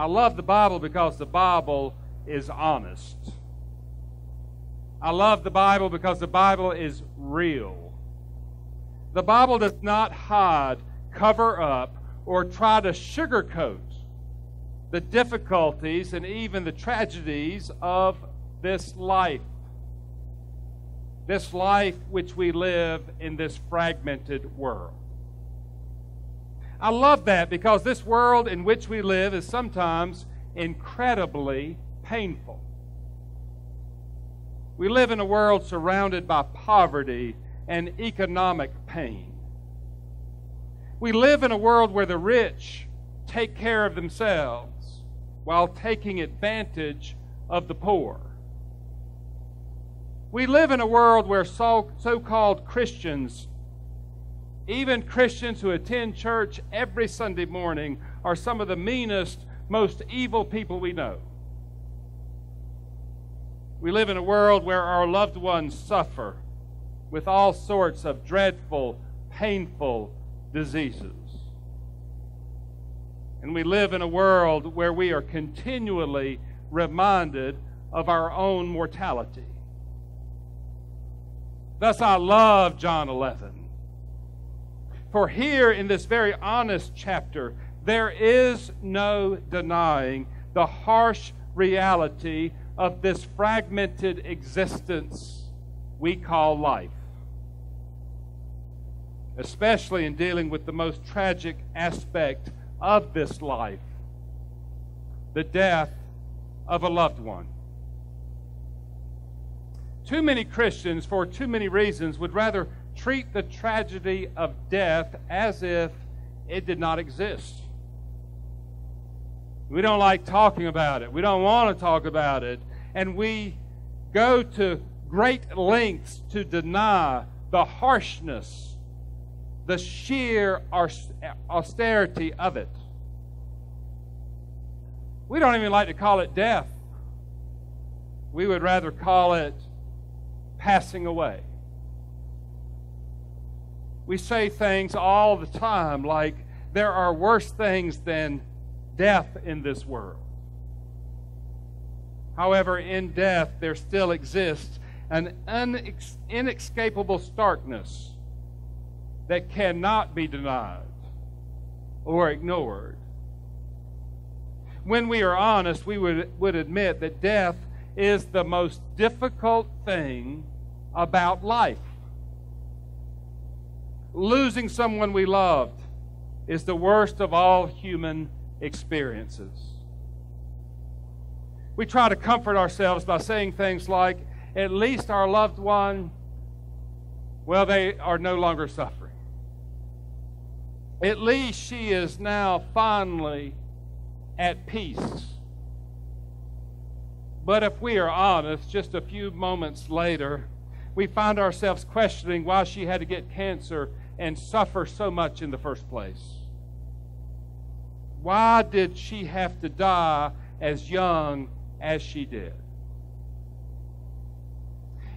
I love the Bible because the Bible is honest. I love the Bible because the Bible is real. The Bible does not hide, cover up, or try to sugarcoat the difficulties and even the tragedies of this life. This life which we live in this fragmented world. I love that because this world in which we live is sometimes incredibly painful. We live in a world surrounded by poverty and economic pain. We live in a world where the rich take care of themselves while taking advantage of the poor. We live in a world where so called Christians, even Christians who attend church every Sunday morning, are some of the meanest, most evil people we know. We live in a world where our loved ones suffer with all sorts of dreadful, painful diseases. And we live in a world where we are continually reminded of our own mortality. Thus, I love John 11. For here in this very honest chapter, there is no denying the harsh reality of this fragmented existence we call life, especially in dealing with the most tragic aspect of this life the death of a loved one. Too many Christians, for too many reasons, would rather treat the tragedy of death as if it did not exist. We don't like talking about it. We don't want to talk about it. And we go to great lengths to deny the harshness, the sheer austerity of it. We don't even like to call it death. We would rather call it passing away. We say things all the time like there are worse things than death in this world. However, in death, there still exists an unex- inescapable starkness that cannot be denied or ignored. When we are honest, we would, would admit that death is the most difficult thing about life. Losing someone we loved is the worst of all human experiences. We try to comfort ourselves by saying things like, at least our loved one, well, they are no longer suffering. At least she is now finally at peace. But if we are honest, just a few moments later, we find ourselves questioning why she had to get cancer and suffer so much in the first place. Why did she have to die as young as she did?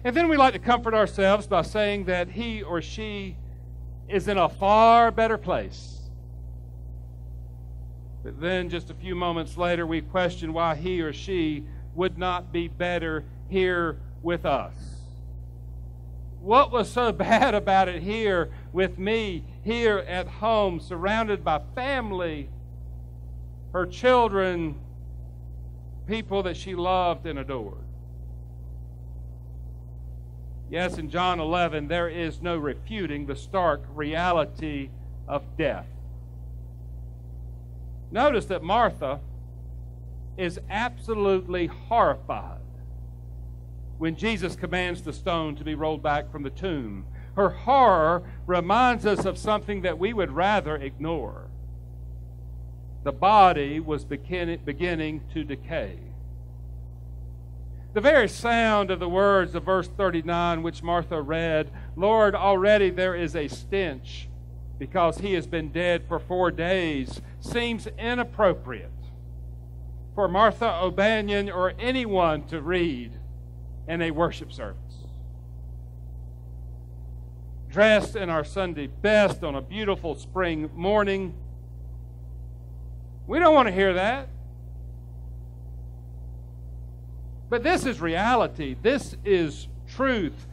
And then we like to comfort ourselves by saying that he or she is in a far better place. But then just a few moments later, we question why he or she would not be better here with us. What was so bad about it here with me, here at home, surrounded by family her children, people that she loved and adored. Yes, in John 11, there is no refuting the stark reality of death. Notice that Martha is absolutely horrified when Jesus commands the stone to be rolled back from the tomb. Her horror reminds us of something that we would rather ignore the body was beginning to decay. The very sound of the words of verse 39, which Martha read, Lord, already there is a stench because he has been dead for four days, seems inappropriate for Martha O'Banion or anyone to read in a worship service dressed in our Sunday best on a beautiful spring morning. We don't want to hear that. But this is reality, this is truth.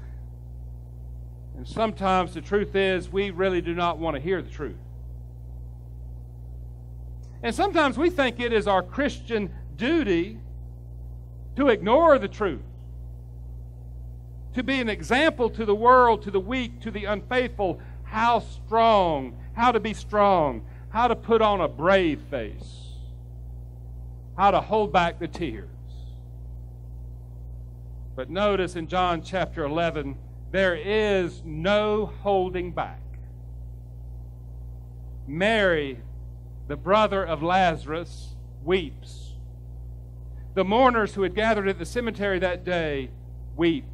And sometimes the truth is we really do not want to hear the truth. And sometimes we think it is our Christian duty to ignore the truth to be an example to the world, to the weak, to the unfaithful, how strong, how to be strong, how to put on a brave face, how to hold back the tears. But notice in John chapter 11, there is no holding back. Mary, the brother of Lazarus, weeps. The mourners who had gathered at the cemetery that day weep.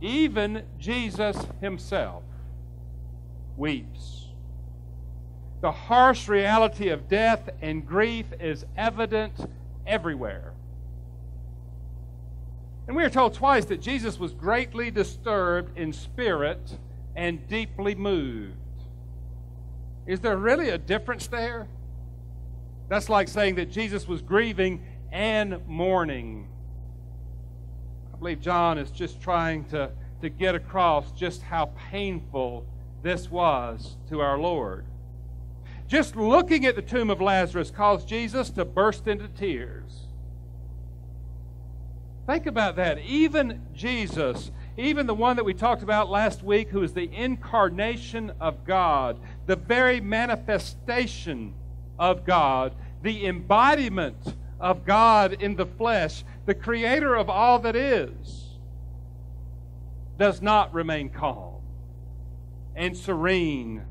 Even Jesus himself weeps. The harsh reality of death and grief is evident everywhere. And we are told twice that Jesus was greatly disturbed in spirit and deeply moved. Is there really a difference there? That's like saying that Jesus was grieving and mourning. Believe John is just trying to, to get across just how painful this was to our Lord. Just looking at the tomb of Lazarus caused Jesus to burst into tears. Think about that. Even Jesus, even the one that we talked about last week, who is the incarnation of God, the very manifestation of God, the embodiment of God in the flesh, the creator of all that is, does not remain calm and serene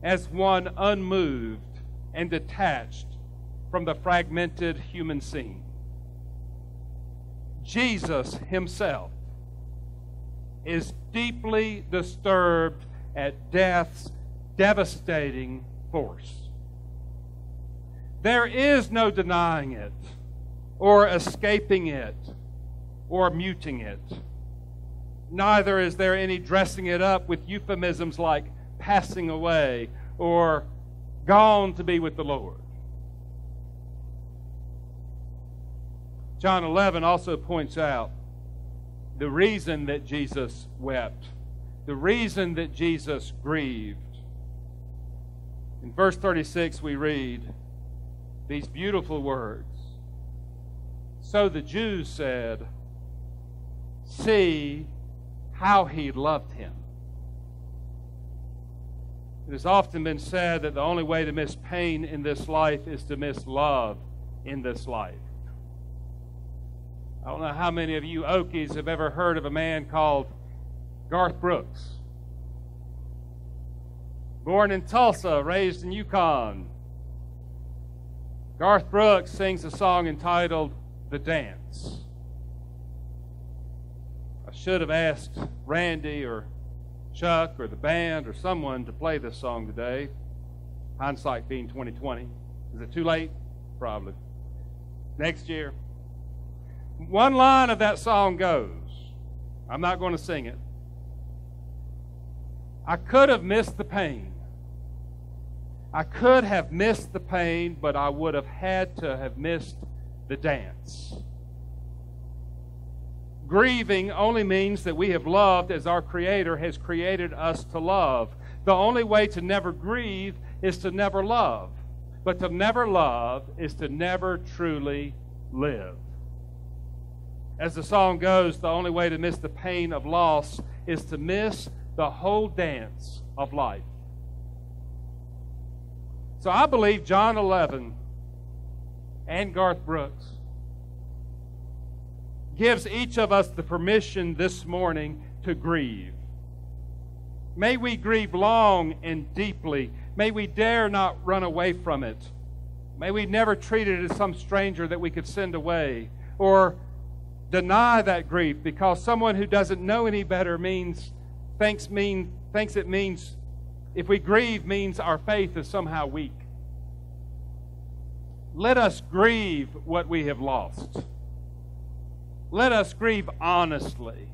as one unmoved and detached from the fragmented human scene. Jesus himself is deeply disturbed at death's devastating force. There is no denying it, or escaping it, or muting it. Neither is there any dressing it up with euphemisms like passing away or gone to be with the Lord. John 11 also points out the reason that Jesus wept, the reason that Jesus grieved. In verse 36, we read these beautiful words So the Jews said, See how he loved him. It has often been said that the only way to miss pain in this life is to miss love in this life. I don't know how many of you Okies have ever heard of a man called Garth Brooks. Born in Tulsa, raised in Yukon. Garth Brooks sings a song entitled The Dance. I should have asked Randy or Chuck or the band or someone to play this song today. Hindsight being 2020. Is it too late? Probably. Next year. One line of that song goes I'm not going to sing it. I could have missed the pain. I could have missed the pain, but I would have had to have missed the dance. Grieving only means that we have loved as our Creator has created us to love. The only way to never grieve is to never love. But to never love is to never truly live. As the song goes, the only way to miss the pain of loss is to miss the whole dance of life. So I believe John 11 and Garth Brooks gives each of us the permission this morning to grieve. May we grieve long and deeply. May we dare not run away from it. May we never treat it as some stranger that we could send away or deny that grief because someone who doesn't know any better means thinks mean thinks it means if we grieve means our faith is somehow weak. Let us grieve what we have lost. Let us grieve honestly,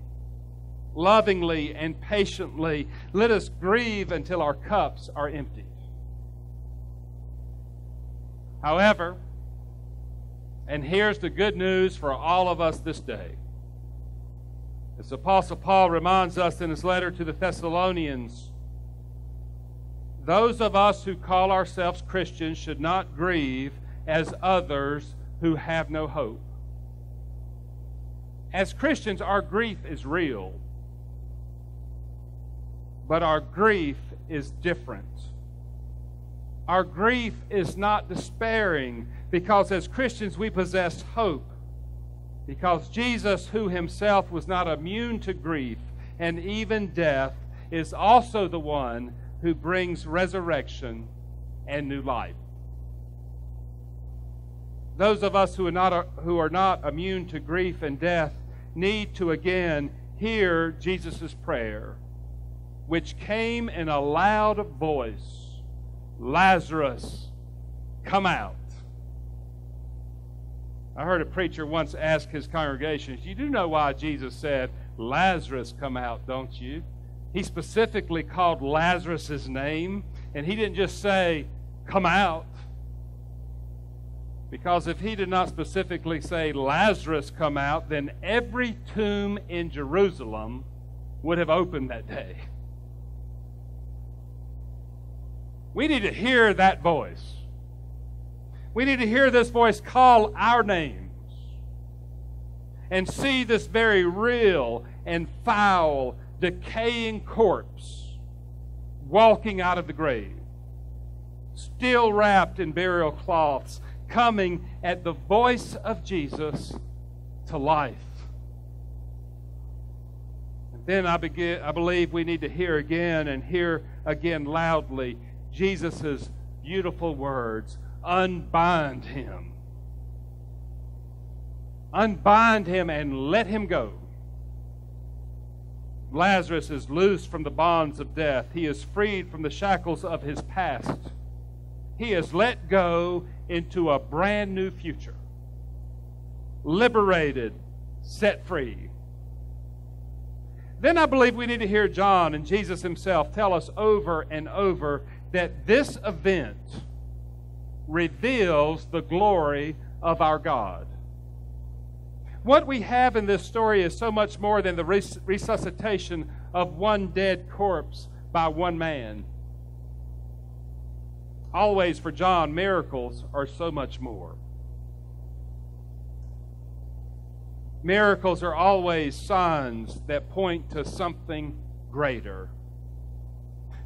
lovingly, and patiently. Let us grieve until our cups are emptied. However, And here's the good news for all of us this day. As Apostle Paul reminds us in his letter to the Thessalonians, those of us who call ourselves Christians should not grieve as others who have no hope. As Christians, our grief is real, but our grief is different. Our grief is not despairing because as Christians we possess hope. Because Jesus, who himself was not immune to grief and even death, is also the one who brings resurrection and new life. Those of us who are not, who are not immune to grief and death need to again hear Jesus' prayer, which came in a loud voice Lazarus, come out. I heard a preacher once ask his congregation, You do know why Jesus said, Lazarus, come out, don't you? He specifically called Lazarus' name, and he didn't just say, Come out. Because if he did not specifically say, Lazarus, come out, then every tomb in Jerusalem would have opened that day. We need to hear that voice. We need to hear this voice call our names and see this very real and foul, decaying corpse walking out of the grave, still wrapped in burial cloths, coming at the voice of Jesus to life. And then I, begin, I believe we need to hear again and hear again loudly Jesus' beautiful words unbind him. Unbind him and let him go. Lazarus is loosed from the bonds of death. He is freed from the shackles of his past. He is let go into a brand new future. Liberated, set free. Then I believe we need to hear John and Jesus himself tell us over and over that this event reveals the glory of our God. What we have in this story is so much more than the res- resuscitation of one dead corpse by one man. Always for John, miracles are so much more. Miracles are always signs that point to something greater.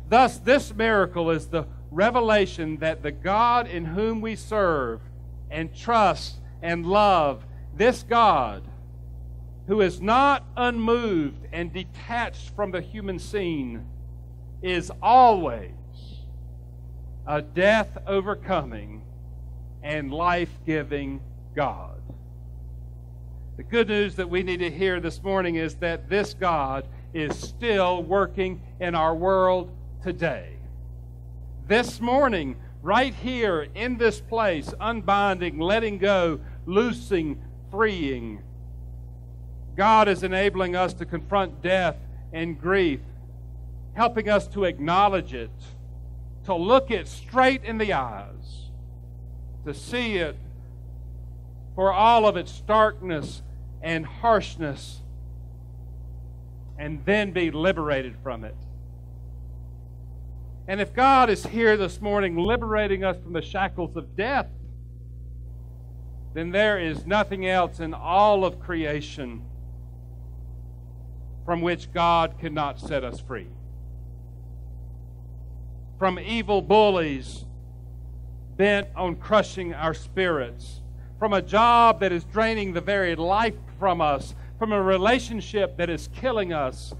Thus, this miracle is the revelation that the God in whom we serve and trust and love, this God, who is not unmoved and detached from the human scene, is always a death overcoming and life giving God. The good news that we need to hear this morning is that this God is still working in our world today. This morning, right here in this place, unbinding, letting go, loosing, freeing. God is enabling us to confront death and grief, helping us to acknowledge it, to look it straight in the eyes, to see it for all of its darkness and harshness, and then be liberated from it. And if God is here this morning liberating us from the shackles of death, then there is nothing else in all of creation from which God cannot set us free. From evil bullies bent on crushing our spirits, from a job that is draining the very life from us, from a relationship that is killing us,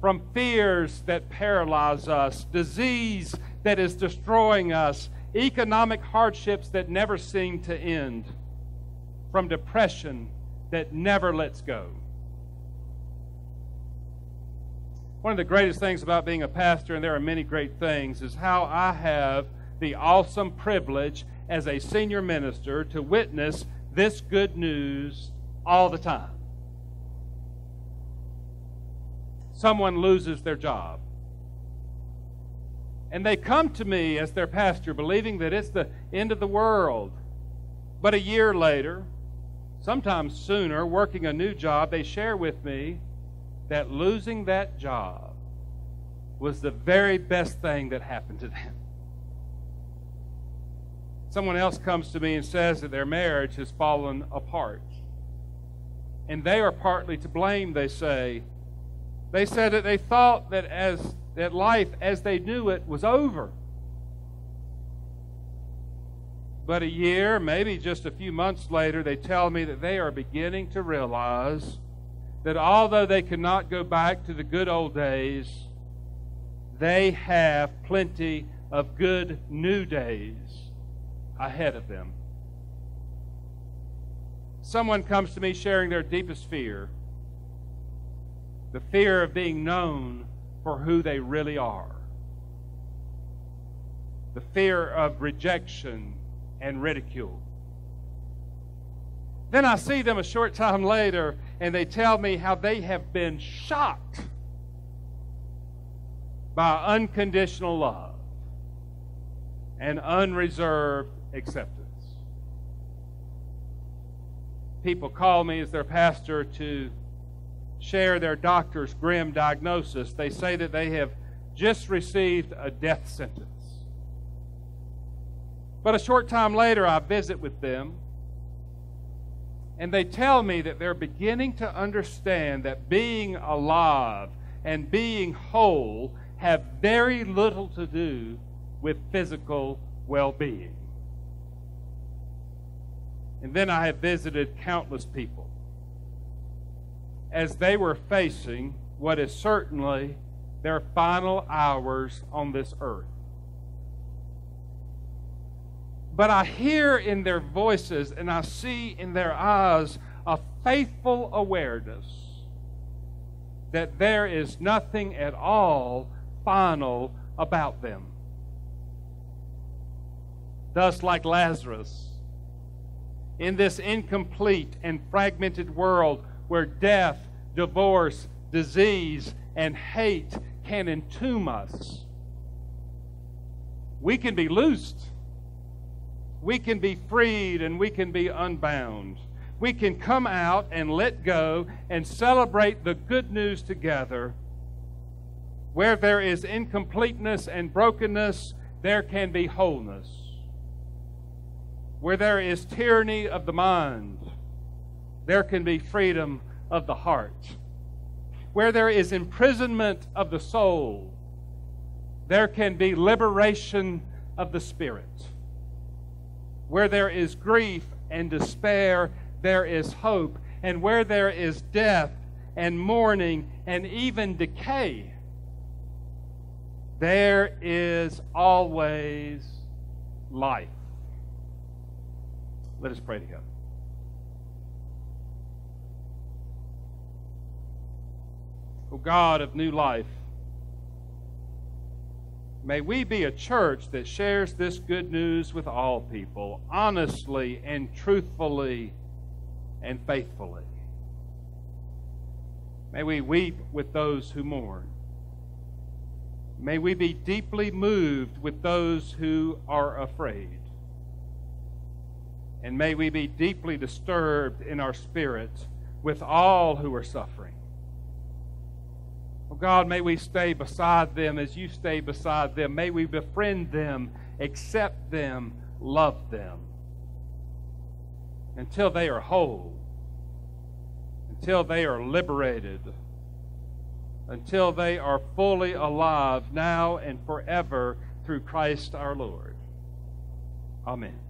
from fears that paralyze us, disease that is destroying us, economic hardships that never seem to end, from depression that never lets go. One of the greatest things about being a pastor, and there are many great things, is how I have the awesome privilege as a senior minister to witness this good news all the time. someone loses their job. And they come to me as their pastor, believing that it's the end of the world. But a year later, sometimes sooner, working a new job, they share with me that losing that job was the very best thing that happened to them. Someone else comes to me and says that their marriage has fallen apart. And they are partly to blame, they say. They said that they thought that as that life as they knew it was over. But a year, maybe just a few months later, they tell me that they are beginning to realize that although they cannot go back to the good old days, they have plenty of good new days ahead of them. Someone comes to me sharing their deepest fear the fear of being known for who they really are, the fear of rejection and ridicule. Then I see them a short time later and they tell me how they have been shocked by unconditional love and unreserved acceptance. People call me as their pastor to share their doctor's grim diagnosis. They say that they have just received a death sentence. But a short time later, I visit with them, and they tell me that they're beginning to understand that being alive and being whole have very little to do with physical well being. And then I have visited countless people as they were facing what is certainly their final hours on this earth. But I hear in their voices and I see in their eyes a faithful awareness that there is nothing at all final about them. Thus, like Lazarus, in this incomplete and fragmented world where death, divorce, disease, and hate can entomb us, we can be loosed we can be freed and we can be unbound. We can come out and let go and celebrate the good news together. Where there is incompleteness and brokenness, there can be wholeness. Where there is tyranny of the mind, there can be freedom of the heart. Where there is imprisonment of the soul, there can be liberation of the spirit. Where there is grief and despair, there is hope. And where there is death and mourning and even decay, there is always life. Let us pray together. O God of new life, May we be a church that shares this good news with all people, honestly and truthfully and faithfully. May we weep with those who mourn. May we be deeply moved with those who are afraid. And may we be deeply disturbed in our spirits with all who are suffering. Oh God, may we stay beside them as you stay beside them. May we befriend them, accept them, love them until they are whole, until they are liberated, until they are fully alive now and forever through Christ our Lord. Amen.